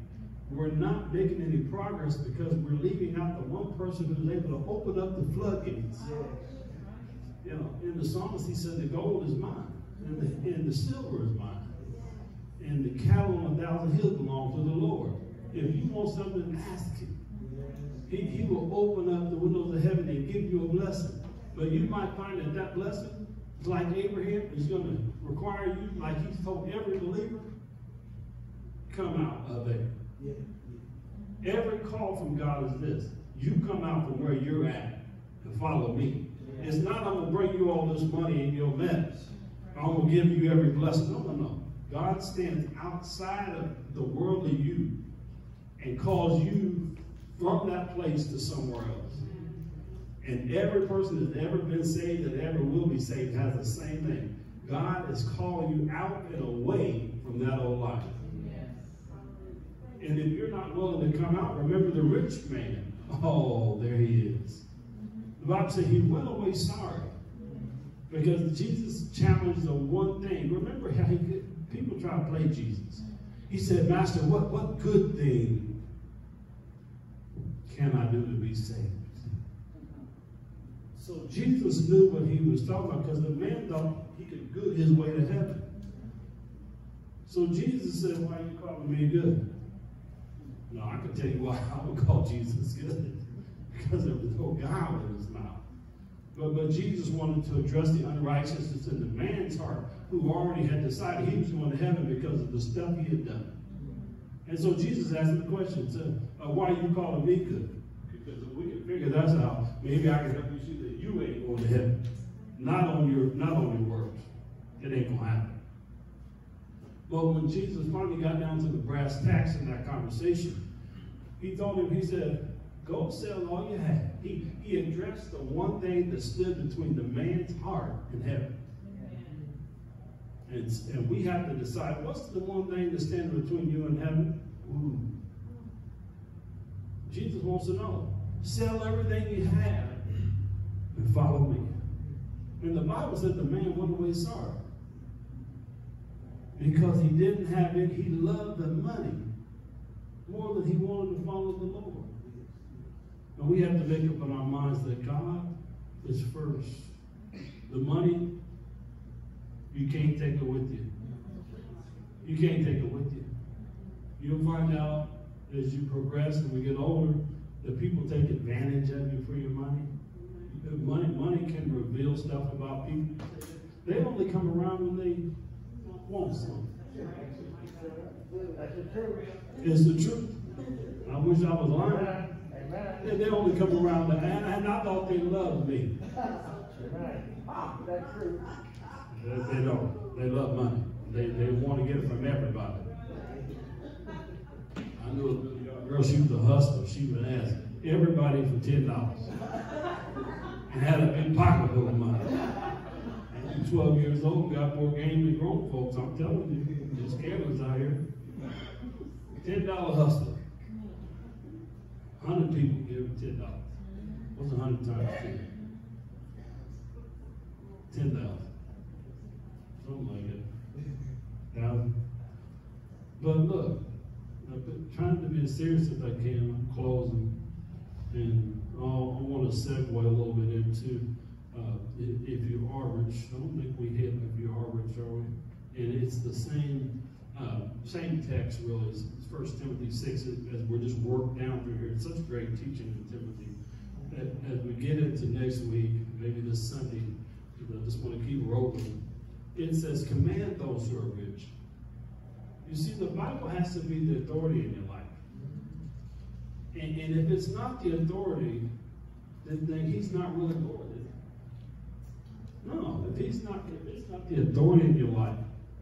we're not making any progress because we're leaving out the one person who's able to open up the floodgates. You know, in the psalmist, he said, The gold is mine, and the, and the silver is mine, and the cattle on a thousand hills belong to the Lord. If you want something, ask him. He, he will open up the windows of heaven and give you a blessing. But you might find that that blessing, like Abraham, is going to require you, like he's told every believer, come out of there. Every call from God is this. You come out from where you're at and follow me. It's not I'm gonna bring you all this money in your mess. I'm gonna give you every blessing. No, no, no. God stands outside of the worldly you and calls you from that place to somewhere else. And every person that's ever been saved and ever will be saved has the same thing. God is calling you out and away from that old life. And if you're not willing to come out, remember the rich man. Oh, there he is. The Bible said he went away sorry. Because Jesus challenged the one thing. Remember how he people try to play Jesus. He said, Master, what, what good thing can I do to be saved? So Jesus knew what he was talking about because the man thought he could good his way to heaven. So Jesus said, Why are you calling me good? No, I can tell you why I would call Jesus good. Because there was no guile in his mouth. But, but Jesus wanted to address the unrighteousness in the man's heart who already had decided he was going to heaven because of the stuff he had done. And so Jesus asked him the question, so, uh, why are you calling me good? Because if we can figure that out, maybe I can help you see that you ain't going to heaven. Not on your, not on your works. It ain't going to happen. But when Jesus finally got down to the brass tacks in that conversation, he told him, he said, go sell all you have. He, he addressed the one thing that stood between the man's heart and heaven. And, and we have to decide what's the one thing that stands between you and heaven? Ooh. Jesus wants to know. Sell everything you have and follow me. And the Bible said the man went away sorry. Because he didn't have it, he loved the money more than he wanted to follow the Lord. And we have to make up in our minds that God is first. The money you can't take it with you. You can't take it with you. You'll find out as you progress and we get older that people take advantage of you for your money. Money, money can reveal stuff about people. They only come around when they want something. It's the truth. I wish I was lying. They, they only come around and, and I thought they loved me. That's true. They, they don't. They love money. They, they want to get it from everybody. I knew a girl, she was a hustler. She would ask everybody for ten dollars. And had a big pocket full of money. And 12 years old, got more game than grown folks. I'm telling you, there's scammers out here. Ten dollar hustler. Hundred people give him ten dollars. What's a hundred times ten? Ten thousand something like it. But look, I've been trying to be as serious as I can. I'm closing, and I'll, I want to segue a little bit into uh, if you are rich. I don't think we hit if you are rich, are we? And it's the same uh, same text really as First Timothy six. As we're just worked down through here, it's such great teaching in Timothy. As we get into next week, maybe this Sunday, I just want to keep rolling it says, command those who are rich. You see, the Bible has to be the authority in your life. And, and if it's not the authority, then, then he's not really Lord, is? No, if he's not if it's not the authority in your life,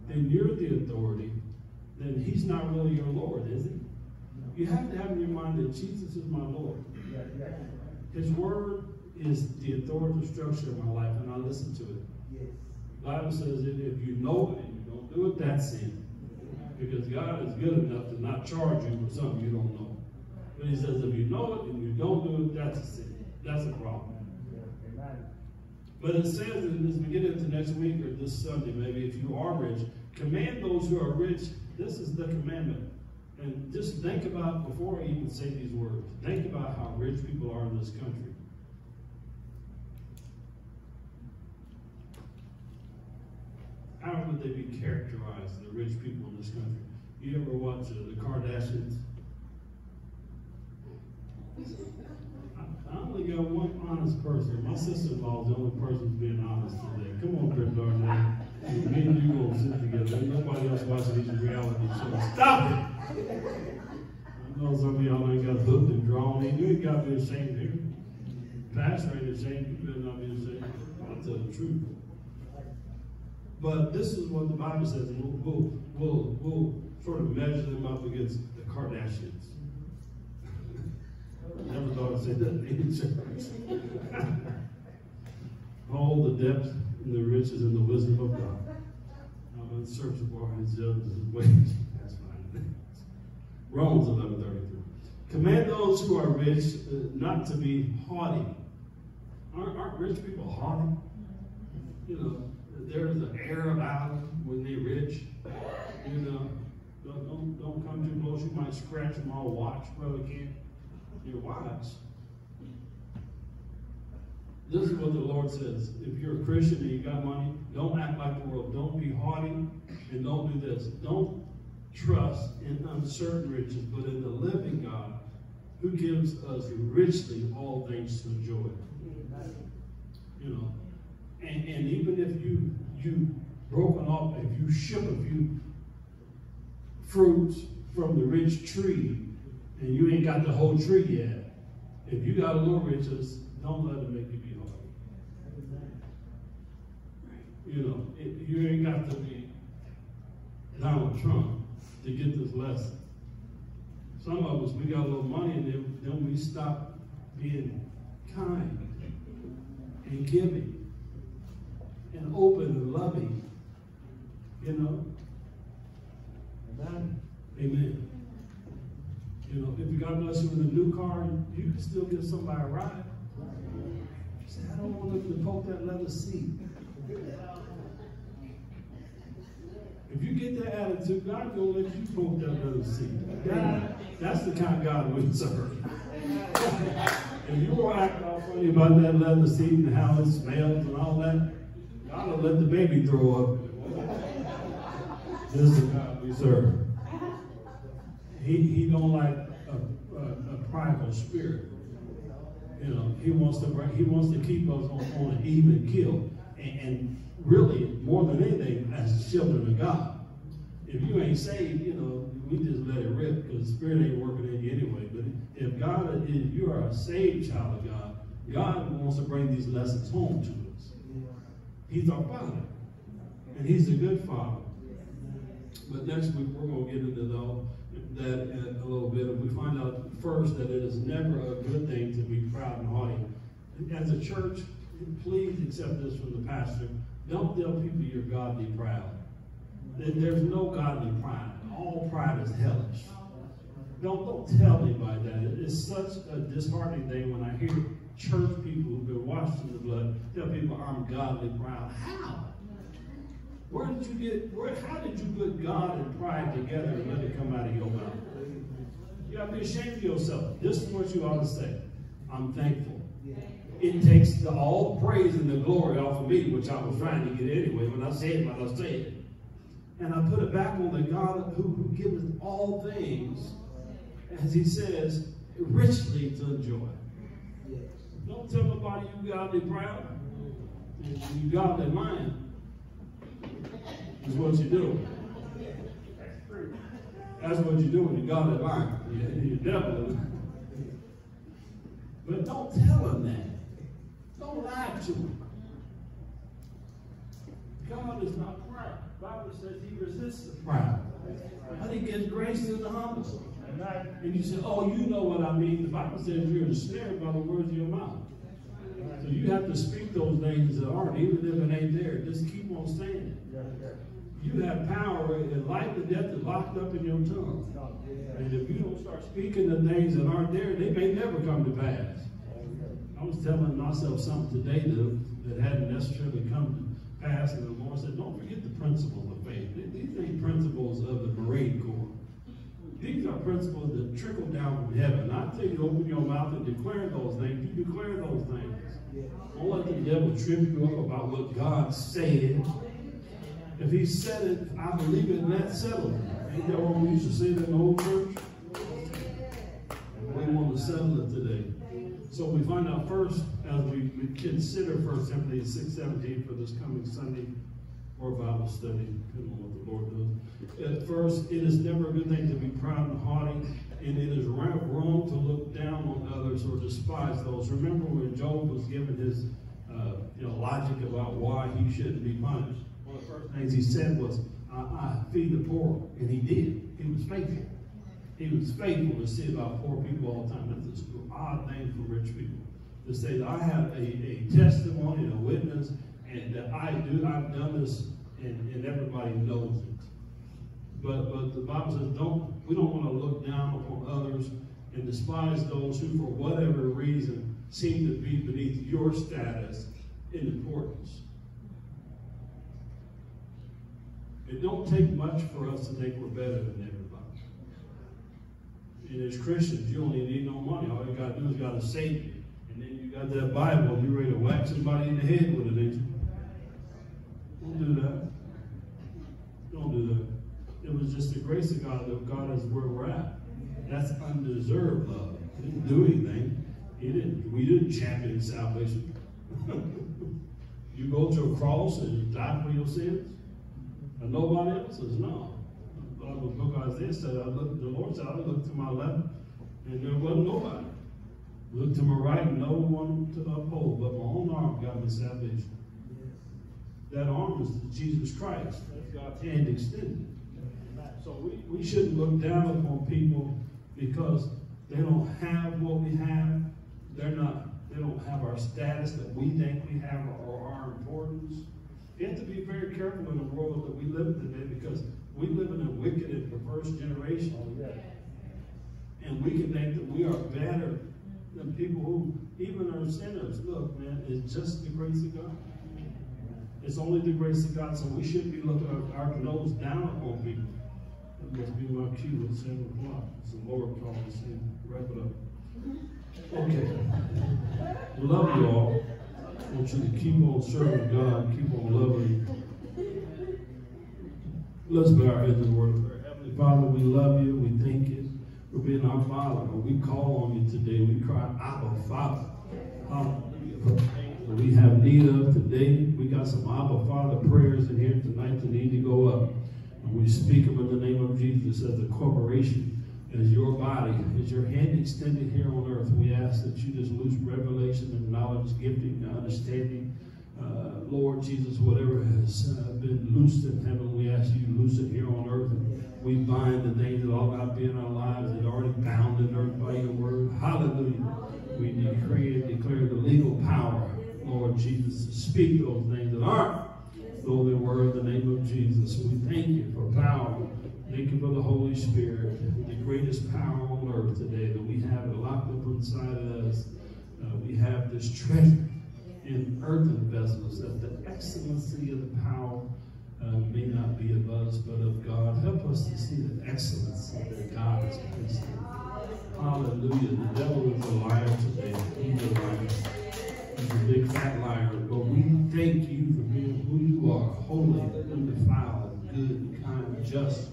then you're the authority, then he's not really your Lord, is he? You have to have in your mind that Jesus is my Lord. His word is the authoritative structure of my life, and I listen to it. Bible says that if you know it and you don't do it, that's sin. Because God is good enough to not charge you for something you don't know. But he says if you know it and you don't do it, that's a sin. That's a problem. But it says that this beginning into next week or this Sunday, maybe if you are rich, command those who are rich. This is the commandment. And just think about, before I even say these words, think about how rich people are in this country. how would they be characterized, the rich people in this country? You ever watch uh, the Kardashians? I, I only got one honest person. My sister-in-law is the only person who's being honest today. Come on, Chris Darnell. Me and you gonna sit together. Nobody else watching these reality shows. Stop it! I'm know some of y'all ain't got hooked and drawn in. You ain't got to be ashamed here. Pastor ain't ashamed. You better not be ashamed. I'll tell the truth. But this is what the Bible says, and we'll, we'll, we'll, sort of measure them up against the Kardashians. Never thought I'd say that. All the depth and the riches and the wisdom of God. I'm in search of all his ways. That's fine. Romans 11 33. Command those who are rich uh, not to be haughty. Aren't, aren't rich people haughty? You know, there's an air about them when they're rich. You know, don't, don't, don't come too close. You might scratch them all watch. Well, can't. You're wise. This is what the Lord says. If you're a Christian and you got money, don't act like the world. Don't be haughty and don't do this. Don't trust in uncertain riches, but in the living God who gives us richly all things to enjoy. You know, and, and even if you you broken off, if you ship a few fruits from the rich tree, and you ain't got the whole tree yet, if you got a little riches, don't let it make you be hard. You know, it, you ain't got to be Donald Trump to get this lesson. Some of us, we got a little money, and then, then we stop being kind and giving and open and loving. You know? Amen. Amen. You know, if you God bless you with a new car, you can still give somebody a ride. You say, I don't want them to poke that leather seat. If you get that attitude, God gonna let you poke that leather seat. That's the kind of God we serve. if you will act all funny about that leather seat and how it smells and all that, God will let the baby throw up. This is the God we serve. He, he don't like a, a, a prideful spirit. You know, he wants to he wants to keep us on, on an even kill. And, and really, more than anything, as children of God. If you ain't saved, you know, we just let it rip because the spirit ain't working in you anyway. But if God, if you are a saved child of God, God wants to bring these lessons home to us. He's our Father. And He's a good Father. But next week, we're going to get into the that a little bit, and we find out first that it is never a good thing to be proud and haughty. As a church, please accept this from the pastor. Don't tell people you're godly proud. There's no godly pride. All pride is hellish. Don't, don't tell anybody that. It's such a disheartening thing when I hear church people who've been washed in the blood tell people I'm godly proud. How? Where did you get, where, how did you put God and pride together and let it come out of your mouth? You gotta be ashamed of yourself. This is what you ought to say. I'm thankful. It takes the all praise and the glory off of me, which I was trying to get anyway. When I say it, when I say it. And I put it back on the God who, who gives all things, as he says, richly to enjoy. Don't tell nobody you godly proud. You godly mind is what you do. That's what you do when you got it line. You, you devil. But don't tell him that. Don't lie to him. God is not proud. The Bible says he resists the proud. But he gives grace to the humble. And you say, oh, you know what I mean. The Bible says you're ensnared by the words of your mouth. So you have to speak those things that aren't, even if it ain't there. Just keep on saying it. You have power, and life and death is locked up in your tongue. Oh, and if you don't start speaking the things that aren't there, they may never come to pass. I was telling myself something today that, that hadn't necessarily come to pass, and the Lord said, don't forget the principles of faith. These ain't principles of the Marine Corps. These are principles that trickle down from heaven. I tell you, open your mouth and declare those things. You declare those things. Don't let the devil trip you up about what God said. If he said it, I believe it, and that's settled. Ain't that what we used to say in the old church? We want to settle it today. So we find out first, as we, consider 1 Timothy 6.17 for this coming Sunday, or Bible study, depending on what the Lord does. At first, it is never a good thing to be proud and haughty, And it is wrong to look down on others or despise those. Remember when Job was given his uh, you know, logic about why he shouldn't be punished? One of the first things he said was, I, I feed the poor. And he did. He was faithful. He was faithful to see about poor people all the time. That's an odd thing for rich people. To say that I have a, a testimony a witness and that I do, I've done this and, and everybody knows it. But but the Bible says don't we don't want to look down upon others and despise those who for whatever reason seem to be beneath your status in importance. It don't take much for us to think we're better than everybody. And as Christians, you only need no money. All you gotta do is gotta save you. And then you got that Bible, and you're ready to whack somebody in the head with it, ain't you? Don't do that. Don't do that. It was just the grace of God that God is where we're at. That's undeserved love. He didn't do anything. He didn't. We didn't champion salvation. you go to a cross and you die for your sins, and nobody else says no. The book Isaiah said, I looked, the Lord said, I looked to my left, and there wasn't nobody. Looked to my right, no one to uphold, but my own arm got me salvation. That arm is Jesus Christ. That's God's hand extended. So we, we shouldn't look down upon people because they don't have what we have. They're not, they don't have our status that we think we have or our importance. You have to be very careful in the world that we live in today because we live in a wicked and perverse generation. Oh, and we can think that we are better than people who even are sinners. Look, man, it's just the grace of God. It's only the grace of God, so we shouldn't be looking our, our nose down upon people. That must be my cue at 7 o'clock. It's the Lord calling us in. Wrap it up. Okay. Love you all. I want you to keep on serving God, keep on loving. Let's bow our heads in word of prayer. Heavenly Father, we love you. We thank you for being our Father. We call on you today, we cry, Abba, Father. Hallelujah. We have need of today. We got some Abba, Father prayers in here tonight that need to go up. And we speak them in the name of Jesus as a corporation, as your body, as your hand extended here on earth. We ask that you just loose revelation and knowledge, gifting, and understanding. Uh, Lord Jesus, whatever has uh, been loosed in heaven, we ask you to loose it here on earth. And we bind the things that ought not be in our lives that are already bound in earth by your word. Hallelujah. We decree and declare the legal power, Lord Jesus, to speak those things that aren't though they were in the name of Jesus. We thank you for power. Thank you for the Holy Spirit, the greatest power on earth today that we have it locked up inside of us. Uh, we have this treasure in earthen vessels that the excellency of the power uh, may not be of us, but of God. Help us to see the excellency that God has placed in. Hallelujah. The devil is a liar today. He's a liar. He's a big fat liar. But we thank you for being who you are, holy, undefiled, good, kind, just,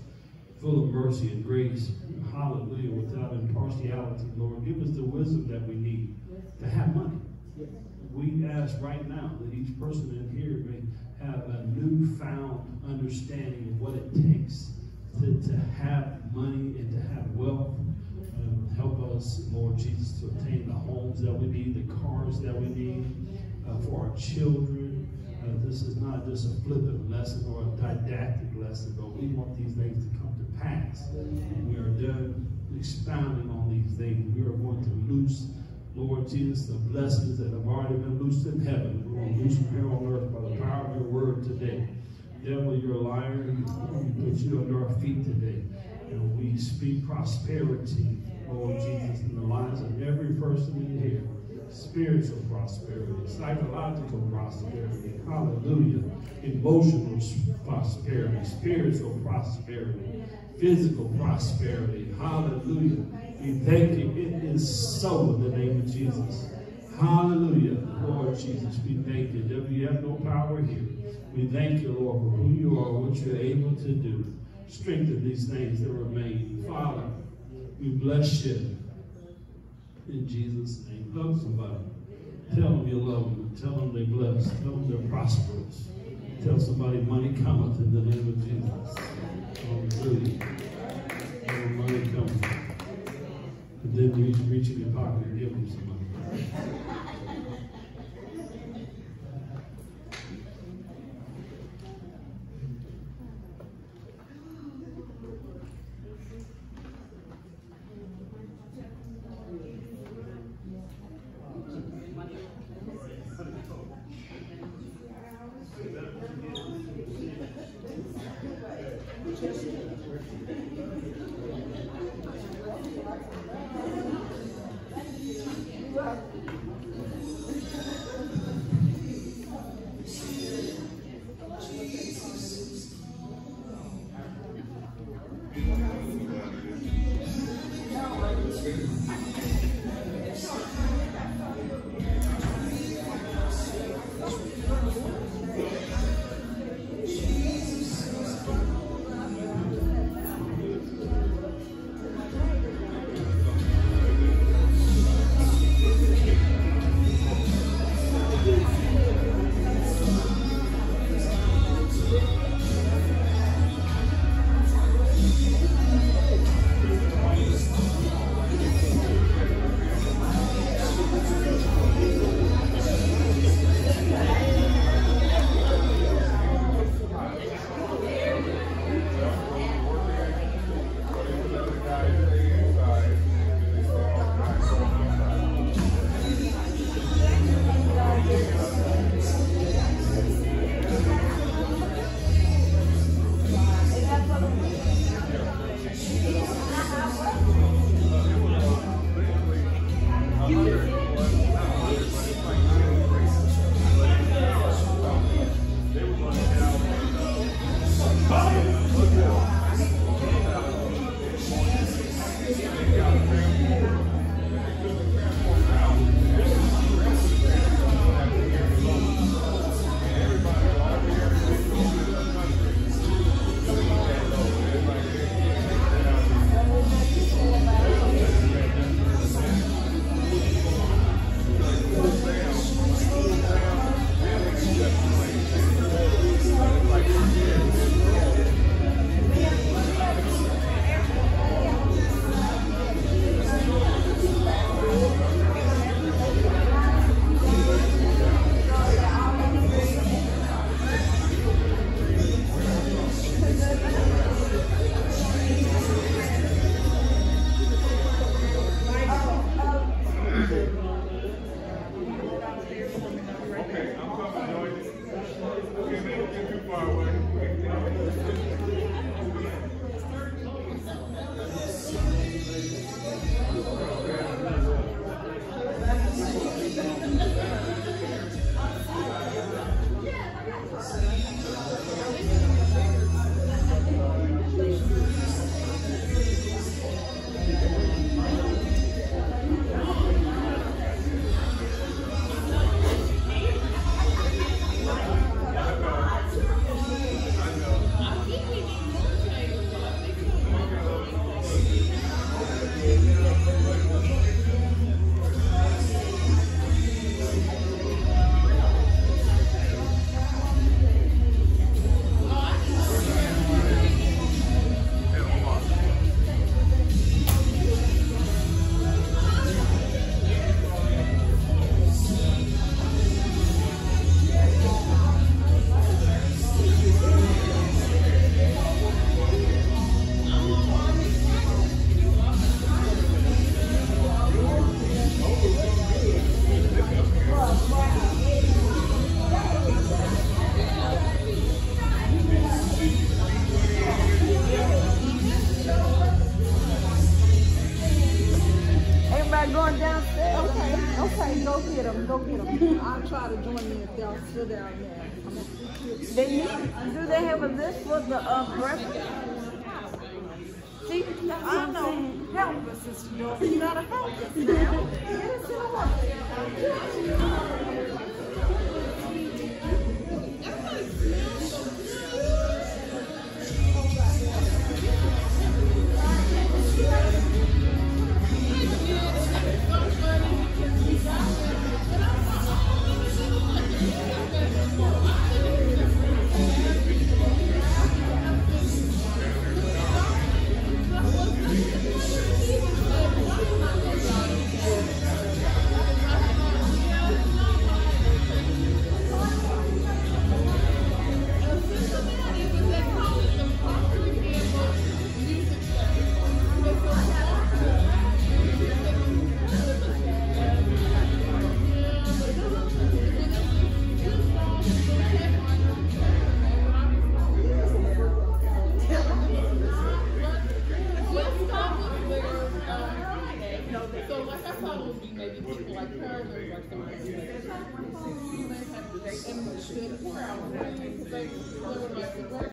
full of mercy and grace. Hallelujah. Without impartiality, Lord. Give us the wisdom that we need to have money. We ask right now that each person in here may have a newfound understanding of what it takes to, to have money and to have wealth. Help us, Lord Jesus, to obtain the homes that we need, the cars that we need uh, for our children. Uh, this is not just a flippant lesson or a didactic lesson, but we want these things to come to pass. And we are done expounding on these things. We are going to loose Lord Jesus, the blessings that have already been loosed in heaven, we're going to loose them here on earth by the power of your word today. Devil, you're a liar. We put you under our feet today. And we speak prosperity, Lord Jesus, in the lives of every person in here. Spiritual prosperity, psychological prosperity, hallelujah. Emotional prosperity, spiritual prosperity, physical prosperity, hallelujah. We thank you. It is so in the name of Jesus. Hallelujah. Lord Jesus, we thank you. Devil, you have no power here. We thank you, Lord, for who you are, what you're able to do. Strengthen these things that remain. Father, we bless you. In Jesus' name. Love somebody. Tell them you love them. Tell them they're blessed. Tell them they're prosperous. Tell somebody money cometh in the name of Jesus. Hallelujah. Money cometh. And then you reach in your pocket and give them some money.